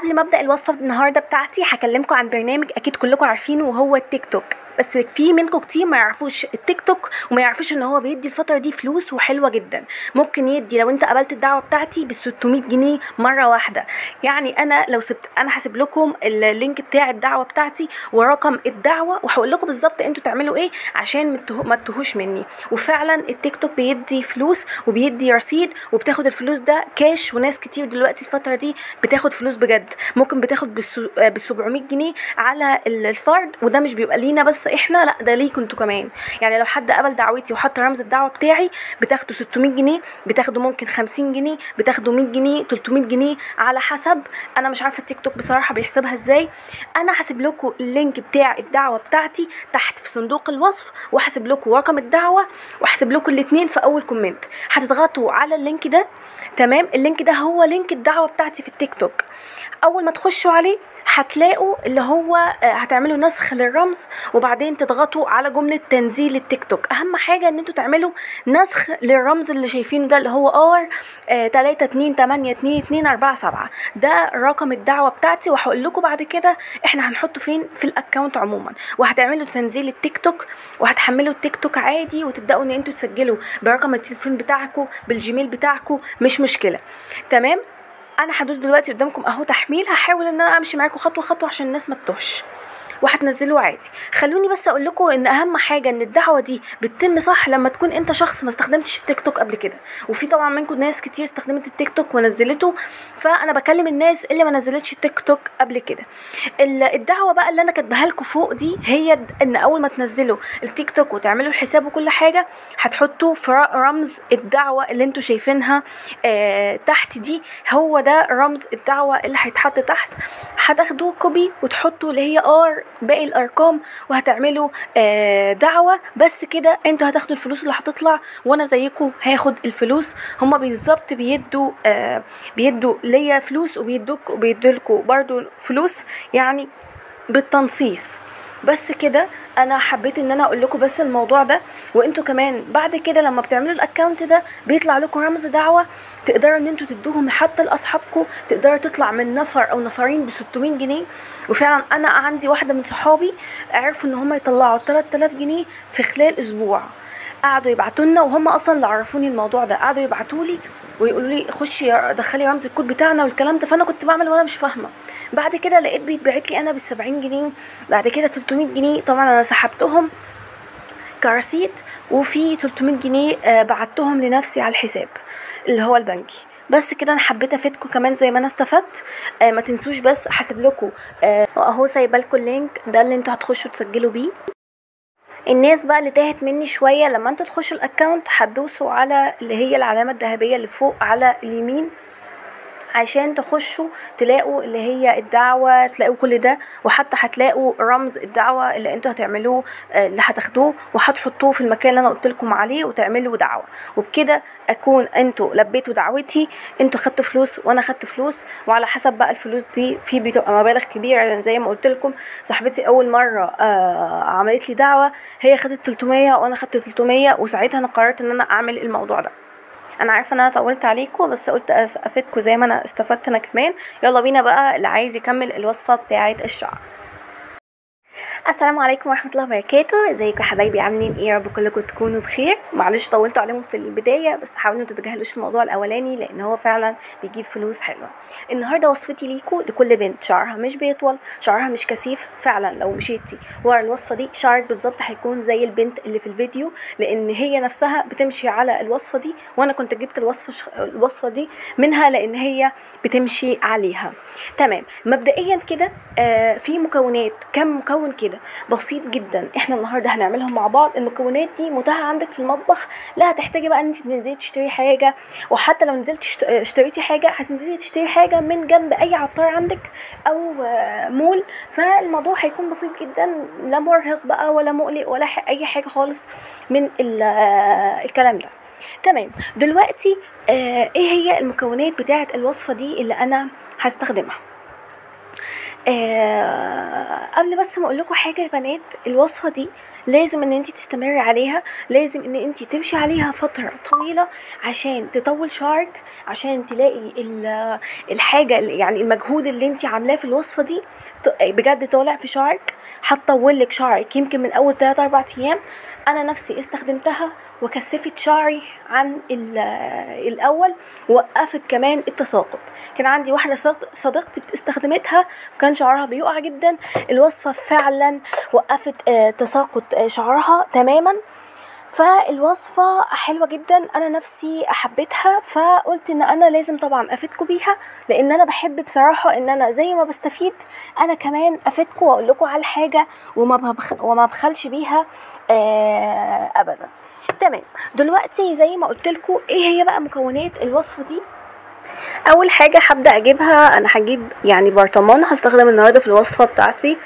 قبل ما أبدأ الوصفة النهارده بتاعتي هكلمكم عن برنامج أكيد كلكم عارفينه وهو التيك توك. بس في منكم كتير ما يعرفوش التيك توك وما يعرفوش ان هو بيدي الفترة دي فلوس وحلوة جدا. ممكن يدي لو انت قبلت الدعوة بتاعتي ب 600 جنيه مرة واحدة. يعني أنا لو سبت أنا هسيب لكم ال link بتاع الدعوة بتاعتي ورقم الدعوة وهقول لكم بالظبط أنتوا تعملوا إيه عشان ما تتوهوش مني. وفعلا التيك توك بيدي فلوس وبيدي رصيد وبتاخد الفلوس ده كاش وناس كتير دلوقتي الفترة دي بتاخد فلوس بجد. ممكن بتاخد بال 700 جنيه على الفرد وده مش بيبقى لينا بس إحنا لا ده ليكوا أنتوا كمان؟ يعني لو حد قبل دعوتي وحط رمز الدعوة بتاعي بتاخدوا 600 جنيه بتاخدوا ممكن 50 جنيه بتاخدوا 100 جنيه 300 جنيه على حسب. أنا مش عارفة التيك توك بصراحة بيحسبها إزاي. أنا هسيب لكم ال link بتاع الدعوة بتاعتي تحت في صندوق الوصف وهسيب لكم رقم الدعوة وهسيب لكم الاثنين في أول comment. هتضغطوا على ال link ده تمام؟ ال link ده هو link الدعوة بتاعتي في التيك توك. أول ما تخشوا عليه هتلاقوا اللي هو آه، هتعملوا نسخ للرمز وبعدين تضغطوا على جملة تنزيل التيك توك. أهم حاجة إن أنتوا تعملوا نسخ للرمز اللي شايفينه ده اللي هو R 3 2 8 2 2 4 7 ده رقم الدعوة بتاعتي وهقول لكم بعد كده إحنا هنحطه فين؟ في ال account عموما. وهتعملوا تنزيل التيك توك وهتحملوا التيك توك عادي وتبدأوا إن أنتوا تسجلوا برقم التليفون بتاعكم بال Gmail بتاعكم مشكلة. تمام؟ أنا هدوس دلوقتي قدامكم أهو تحميل هحاول إن أنا أمشي معاكم خطوة خطوة عشان الناس ما تتوهش. وهتنزلوه عادي. خلوني بس أقول لكم إن أهم حاجة إن الدعوة دي بتتم صح لما تكون أنت شخص ما استخدمتش التيك توك قبل كده. وفي طبعا منكم ناس كتير استخدمت التيك توك ونزلته فأنا بكلم الناس اللي ما نزلتش التيك توك قبل كده. ال- الدعوة بقى اللي أنا كاتباها لكم فوق دي هي إن أول ما تنزلوا التيك توك وتعملوا الحساب وكل حاجة هتحطوا في رمز الدعوة اللي أنتوا شايفينها آه تحت دي. هو ده رمز الدعوة اللي هيتحط تحت. هتاخدوه copy وتحطوا اللي هي R باقي الأرقام وهتعملوا آه دعوة. بس كده أنتوا هتاخدوا الفلوس اللي هتطلع وأنا زيكم هاخد الفلوس. هما بالظبط بيدوا آه بيدوا ليا فلوس وبيدوك وبيدولكوا برضو فلوس يعني بالتنصيص. بس كده أنا حبيت إن أنا أقول لكم بس الموضوع ده وأنتوا كمان بعد كده لما بتعملوا الاكونت ده بيطلع لكم رمز دعوة تقدروا إن أنتوا تدوهم حتى لأصحابكم تقدروا تطلع من نفر أو نفرين ب 600 جنيه. وفعلا أنا عندي واحدة من صحابي عرفوا إن هم يطلعوا 3000 جنيه في خلال أسبوع. قعدوا يبعتوا لنا وهم أصلا اللي عرفوني الموضوع ده قعدوا يبعتوا لي ويقولوا لي خشي دخلي رمز الكود بتاعنا والكلام ده. فأنا كنت بعمل وأنا مش فاهمة. بعد كده لقيت بيتبعت لي أنا بال 70 جنيه بعد كده 300 جنيه. طبعا أنا سحبتهم كرصيد وفي 300 جنيه آه، بعتهم لنفسي على الحساب اللي هو البنكي. بس كده أنا حبيت أفيدكم كمان زي ما أنا استفدت. آه ما تنسوش بس هسيب لكم آه أهو سايبة لكم ال link. ده اللي أنتوا هتخشوا تسجلوا بيه. الناس بقى اللي تاهت مني شوية لما أنتوا تخشوا ال account هتدوسوا على اللي هي العلامة الذهبية اللي فوق على اليمين. عشان تخشوا تلاقوا اللي هي الدعوة تلاقوا كل ده وحتى هتلاقوا رمز الدعوة اللي أنتوا هتعملوه آه، اللي هتاخدوه وهتحطوه في المكان اللي أنا قلت لكم عليه وتعملوا دعوة. وبكده اكون أنتوا لبيتوا دعوتي أنتوا خدتوا فلوس وأنا خدت فلوس وعلى حسب بقى الفلوس دي في بتبقى مبالغ كبيرة. يعني زي ما قلت لكم صاحبتي أول مرة آه عملت لي دعوة هي خدت 300 وأنا خدت 300 وساعتها أنا قررت إن أنا أعمل الموضوع ده. أنا عارفة إن أنا طولت عليكم بس قلت افيدكم زي ما أنا استفدت أنا كمان. يلا بينا بقى اللي عايز يكمل الوصفة بتاعة الشعر. السلام عليكم ورحمة الله وبركاته. ازيكم يا حبايبي؟ عاملين إيه؟ يا رب كلكم تكونوا بخير. معلش طولت عليهم في البداية بس حاولوا ما تتجاهلوش الموضوع الأولاني لأن هو فعلا بيجيب فلوس حلوة. النهارده وصفتي ليكم لكل بنت. شعرها مش بيطول شعرها مش كثيف. فعلا لو مشيتي ورا الوصفة دي شعرك بالظبط هيكون زي البنت اللي في الفيديو لأن هي نفسها بتمشي على الوصفة دي وأنا كنت جبت الوصفة ش... الوصفة دي منها لأن هي بتمشي عليها. تمام. مبدئيا كده آه في مكونات. كم مكون كده؟ بسيط جدا. إحنا النهارده هنعملهم مع بعض. المكونات دي متاحة عندك في المطبخ. لا هتحتاجي بقى إن أنت تنزلي تشتري حاجة. وحتى لو نزلت اشت- اشتريتي حاجة هتنزلي تشتري حاجة من جنب أي عطار عندك أو آه، مول. فالموضوع هيكون بسيط جدا. لا مرهق بقى ولا مقلق ولا أي حاجة خالص من آه، الكلام ده. تمام. دلوقتي آه إيه هي المكونات بتاعة الوصفة دي اللي أنا هستخدمها؟ آه قبل بس ما أقول لكم حاجة يا بنات الوصفة دي لازم إن انت تستمري عليها لازم إن انت تمشي عليها فترة طويلة عشان تطول شعرك عشان تلاقي ال- الحاجة يعني المجهود اللي انت عاملاه في الوصفة دي بجد طالع في شعرك هتطول لك شعرك يمكن من أول 3 4 أيام أنا نفسي استخدمتها وكثفت شعري عن ال- الأول ووقفت كمان التساقط. كان عندي واحدة صد- صديقتي استخدمتها وكان شعرها بيقع جدا. الوصفة فعلا وقفت آه، تساقط آه، شعرها تماما. فالوصفة حلوة جدا. أنا نفسي حبيتها فقلت إن أنا لازم طبعا أفيدكم بيها لأن أنا بحب بصراحة إن أنا زي ما بستفيد أنا كمان أفيدكم وأقول لكم على الحاجة وما ببخ وما بخلش بيها آه أبدا. تمام. دلوقتي زي ما قلت لكم إيه هي بقى مكونات الوصفة دي؟ أول حاجة هبدأ أجيبها أنا هجيب يعني برطمان هستخدم النهارده في الوصفة بتاعتي.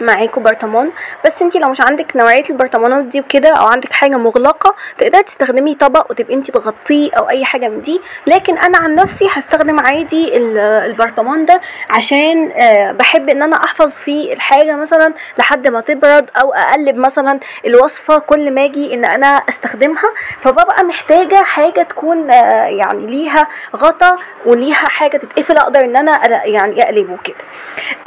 معاكم برطمان. بس انتي لو مش عندك نوعية البرطمانات دي وكده أو عندك حاجة مغلقة تقدري تستخدمي طبق وتبقي انتي تغطيه أو أي حاجة من دي. لكن أنا عن نفسي هستخدم عادي ال- البرطمان ده عشان آه، بحب إن أنا أحفظ فيه الحاجة مثلا لحد ما تبرد أو أقلب مثلا الوصفة كل ما أجي إن أنا أستخدمها. فببقى محتاجة حاجة تكون آه، يعني ليها غطا وليها حاجة تتقفل أقدر إن أنا يعني أقلبه كده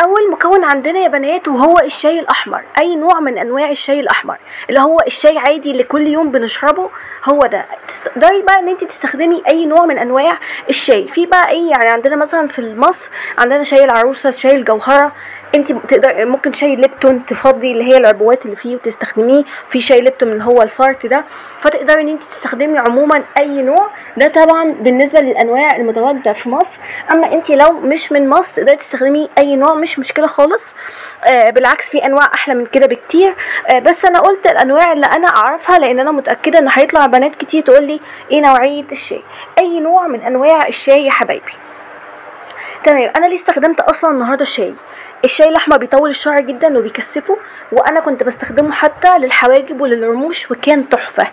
أول مكون عندنا يا بنات وهو الشاي الأحمر أي نوع من أنواع الشاي الأحمر اللي هو الشاي عادي اللي كل يوم بنشربه هو ده. تقدري بقى إن انت تستخدمي أي نوع من أنواع الشاي. في بقى إيه يعني عندنا مثلا في مصر عندنا شاي العروسة شاي الجوهرة انت تقدر ممكن شاي ليبتون تفضي اللي هي العبوات اللي فيه وتستخدميه. في شاي ليبتون اللي هو الفارت ده. فتقدري ان انت تستخدمي عموما أي نوع. ده طبعا بالنسبة للأنواع المتواجدة في مصر. أما انت لو مش من مصر تقدري تستخدمي أي نوع مش مشكلة خالص. آه بالعكس في أنواع أحلى من كده بكتير. آه بس أنا قلت الأنواع اللي أنا أعرفها لأن أنا متأكدة إن هيطلع بنات كتير تقول لي إيه نوعية الشاي. أي نوع من أنواع الشاي يا حبايبي. تمام أنا ليه استخدمت أصلا النهارده الشاي الشاي الاحمر بيطول الشعر جدا وبيكثفه وأنا كنت بستخدمه حتى للحواجب وللرموش وكان تحفة.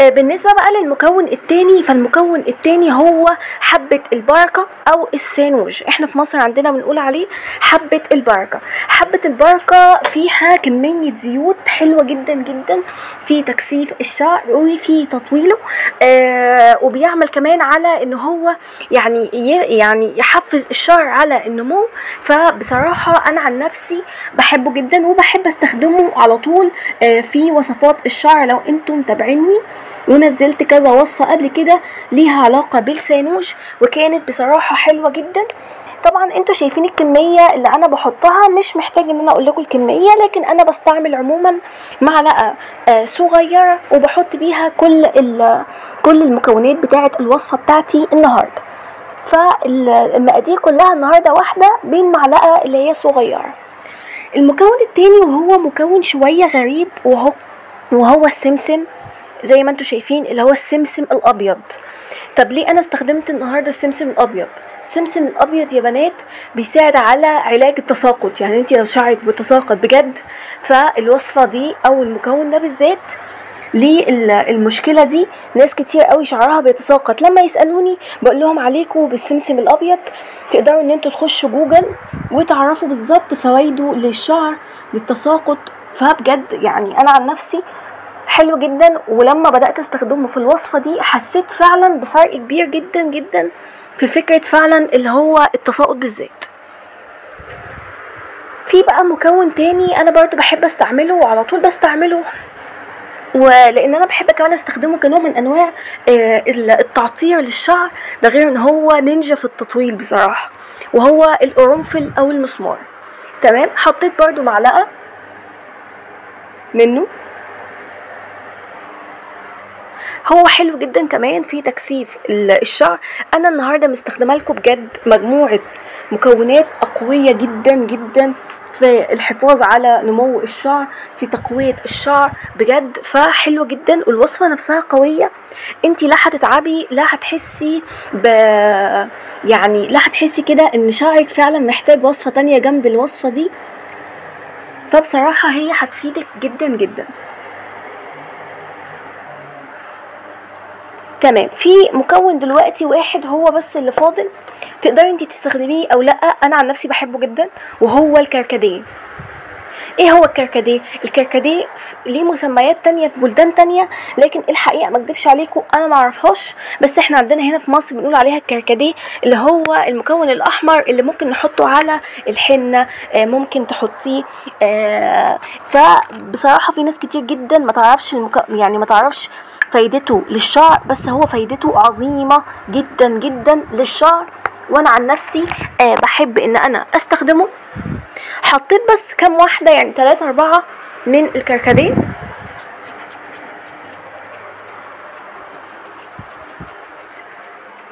بالنسبة بقى للمكون التاني فالمكون التاني هو حبة البركة أو السانوج. إحنا في مصر عندنا بنقول عليه حبة البركة. حبة البركة فيها كمية زيوت حلوة جدا جدا في تكثيف الشعر وفي تطويله آه وبيعمل كمان على إن هو يعني يعني يحفز الشعر على النمو. فبصراحة أنا عن نفسي بحبه جدا وبحب أستخدمه على طول آه في وصفات الشعر. لو أنتم متابعيني ونزلت كذا وصفة قبل كده ليها علاقة بالسانوج وكانت بصراحة حلوة جدا. طبعا أنتوا شايفين الكمية اللي أنا بحطها مش محتاج إن أنا أقول لكم الكمية لكن أنا بستعمل عموما معلقة آه، صغيرة وبحط بيها كل كل المكونات بتاعة الوصفة بتاعتي النهارده. فالمقادير كلها النهارده واحدة بين معلقة اللي هي صغيرة. المكون التاني وهو مكون شوية غريب وهو وهو السمسم. زي ما أنتوا شايفين اللي هو السمسم الأبيض. طب ليه أنا استخدمت النهارده السمسم الأبيض؟ السمسم الأبيض يا بنات بيساعد على علاج التساقط. يعني انت لو شعرك بتساقط بجد فالوصفة دي أو المكون ده بالذات للمشكلة دي ناس كتير قوي شعرها بيتساقط. لما يسألوني بقول لهم عليكم بالسمسم الأبيض تقدروا إن أنتوا تخشوا جوجل وتعرفوا بالظبط فوائده للشعر للتساقط. فبجد يعني أنا عن نفسي حلو جدا. ولما بدأت أستخدمه في الوصفة دي حسيت فعلا بفرق كبير جدا جدا في فكرة فعلا اللي هو التساقط بالذات. في بقى مكون تاني أنا برضو بحب أستعمله وعلى طول بستعمله ولأن أنا بحب كمان أستخدمه كنوع من أنواع آه، التعطير للشعر ده غير إن هو نينجا في التطويل بصراحة وهو القرنفل أو المسمار. تمام؟ حطيت برضو معلقة منه. هو حلو جدا كمان في تكثيف ال- الشعر. أنا النهارده مستخدمة لكم بجد مجموعة مكونات قويه جدا جدا في الحفاظ على نمو الشعر في تقوية الشعر بجد فحلوة جدا والوصفة نفسها قوية. أنت لا هتتعبي لا هتحسي ب يعني لا هتحسي كده إن شعرك فعلا محتاج وصفة تانية جنب الوصفة دي. فبصراحة هي هتفيدك جدا جدا. تمام في مكون دلوقتي واحد هو بس اللي فاضل تقدري انت تستخدميه أو لأ؟ أنا عن نفسي بحبه جدا وهو الكركديه. إيه هو الكركديه؟ الكركديه ليه مسميات تانية في بلدان تانية لكن الحقيقة ما اكدبش عليكم أنا ما أعرفهاش بس إحنا عندنا هنا في مصر بنقول عليها الكركديه اللي هو المكون الأحمر اللي ممكن نحطه على الحنة آه، ممكن تحطيه آه، فبصراحه في ناس كتير جدا ما تعرفش المك... يعني ما تعرفش فايدته للشعر بس هو فايدته عظيمة جدا جدا للشعر وأنا عن نفسي آه بحب إن أنا أستخدمه حطيت بس كام واحدة يعني ثلاثة أربعة من الكركديه.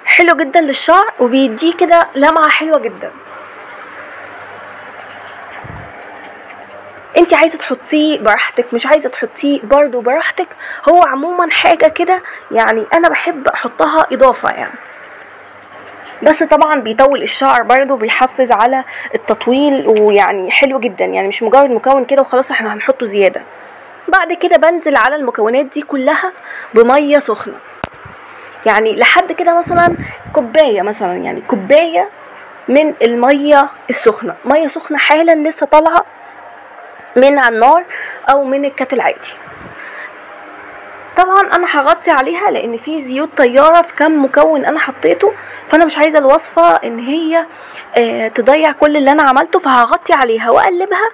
حلو جدا للشعر وبيديه كده لمعة حلوة جدا. انت عايزة تحطيه براحتك مش عايزة تحطيه برضو براحتك. هو عموما حاجة كده يعني أنا بحب أحطها إضافة يعني. بس طبعا بيطول الشعر برضه بيحفز على التطويل ويعني حلو جدا. يعني مش مجرد مكون كده وخلاص إحنا هنحطه زيادة. بعد كده بنزل على المكونات دي كلها بمية سخنة. يعني لحد كده مثلا كوباية مثلا يعني كوباية من المية السخنة. مية سخنة حالا لسه طالعة من على النار أو من الكاتل عادي. طبعا أنا هغطي عليها لأن في زيوت طيارة في كم مكون أنا حطيته فأنا مش عايزة الوصفة إن هي آه تضيع كل اللي أنا عملته فهغطي عليها وأقلبها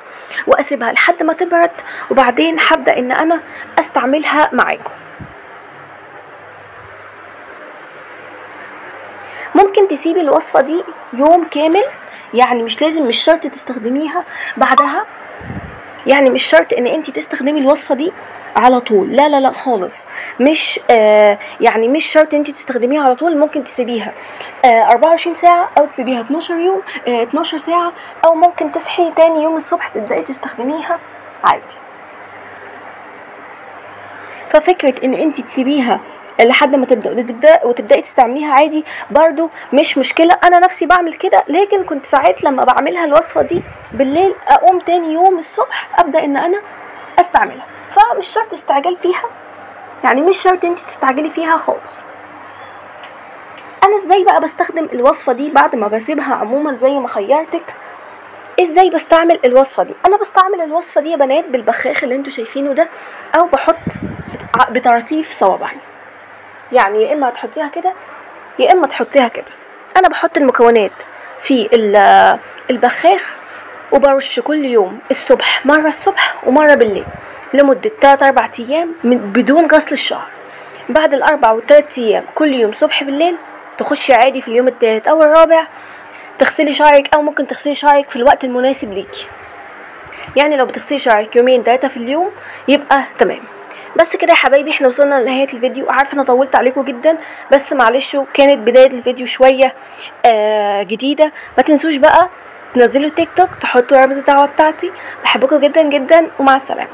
وأسيبها لحد ما تبرد وبعدين هبدأ إن أنا أستعملها معاكم. ممكن تسيبي الوصفة دي يوم كامل يعني مش لازم مش شرط تستخدميها. بعدها يعني مش شرط إن انت تستخدمي الوصفة دي على طول. لا لا لا خالص. مش آه يعني مش شرط انت تستخدميها على طول ممكن تسيبيها آه 24 ساعة أو تسيبيها 12 يوم آه 12 ساعة أو ممكن تصحي تاني يوم الصبح تبدأي تستخدميها عادي. ففكرة إن أنت تسيبيها لحد ما تبدأ وتبدأ وتبدأي تستعمليها عادي برضو مش مشكلة. أنا نفسي بعمل كده لكن كنت ساعات لما بعملها الوصفة دي بالليل أقوم تاني يوم الصبح أبدأ إن أنا أستعملها. فمش شرط استعجال فيها يعني مش شرط أنت تستعجلي فيها خالص. أنا إزاي بقى بستخدم الوصفة دي بعد ما بسيبها عموما زي ما خيرتك؟ إزاي بستعمل الوصفة دي؟ أنا بستعمل الوصفة دي يا بنات بالبخاخ اللي أنتوا شايفينه ده أو بحط بطراطيف صوابعي. يعني يا إما هتحطيها كده يا إما تحطيها كده. أنا بحط المكونات في البخاخ وبرش كل يوم الصبح مرة الصبح ومرة بالليل لمدة 3 4 أيام بدون غسل الشعر. بعد الأربع والتلات أيام كل يوم صبح بالليل تخشي عادي في اليوم التالت أو الرابع تغسلي شعرك أو ممكن تغسلي شعرك في الوقت المناسب ليكي يعني لو بتغسلي شعرك يومين تلاتة في اليوم يبقى تمام. بس كده يا حبايبي إحنا وصلنا لنهاية الفيديو. عارفة أنا طولت عليكم جدا بس معلش كانت بداية الفيديو شوية آه جديدة. ما تنسوش بقى تنزلوا تيك توك تحطوا رمز الدعوة بتاعتي. بحبكم جدا جدا ومع السلامة.